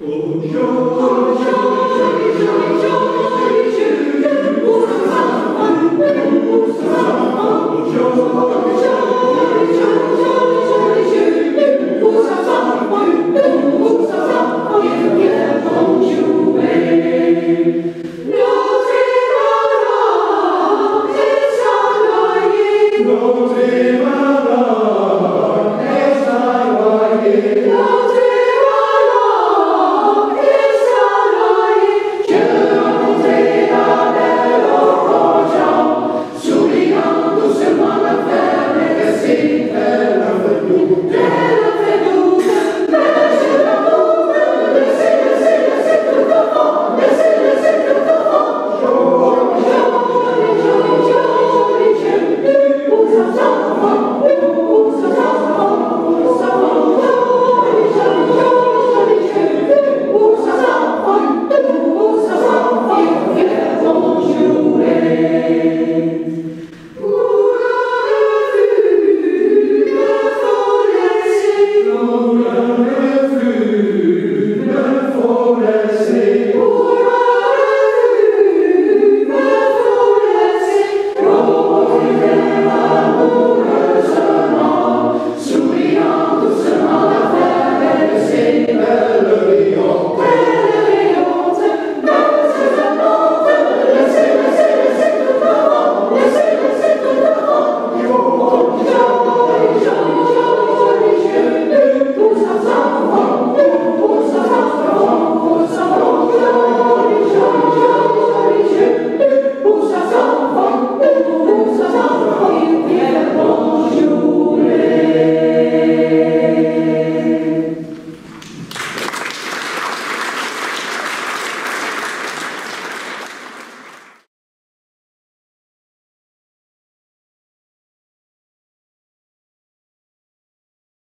Oh, joy, joy, joy, joy, joy.